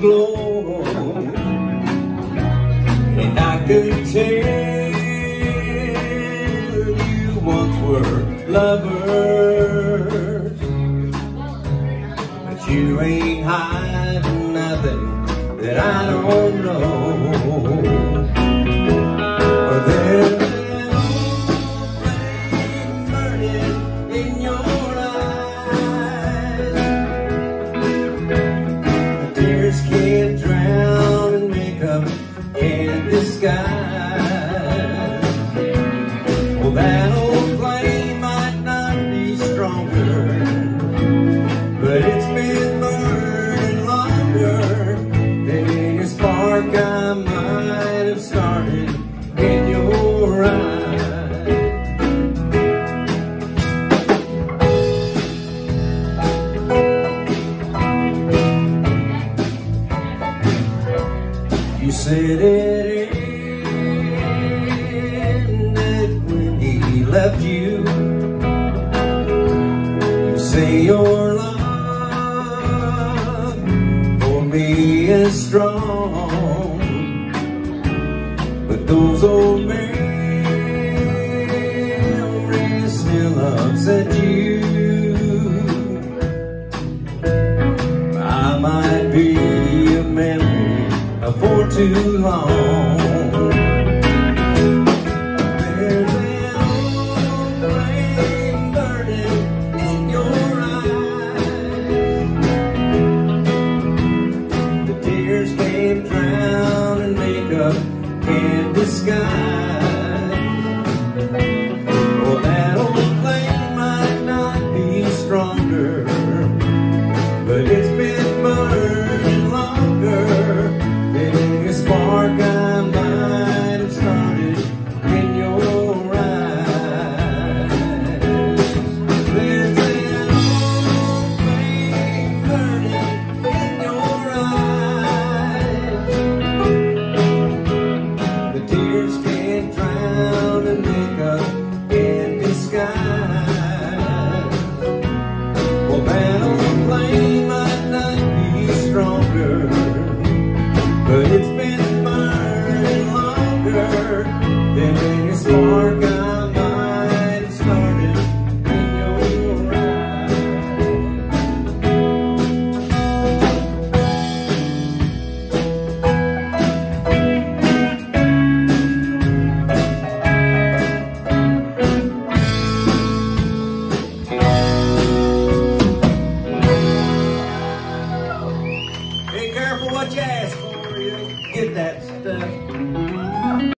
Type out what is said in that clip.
glow And I could tell you once were lovers. But you ain't hiding nothing that I don't know that old flame might not be stronger, but it's been burning longer than any spark I might have started in your eyes. You said it left you. You say your love for me is strong, but those old memories still upset you. I might be a memory for too long. In disguise. Oh, Well, that old flame might not be stronger, but it's been burning longer than any spark much ask for you. Get that stuff.